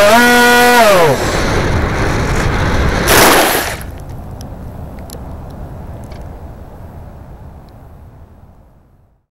Oh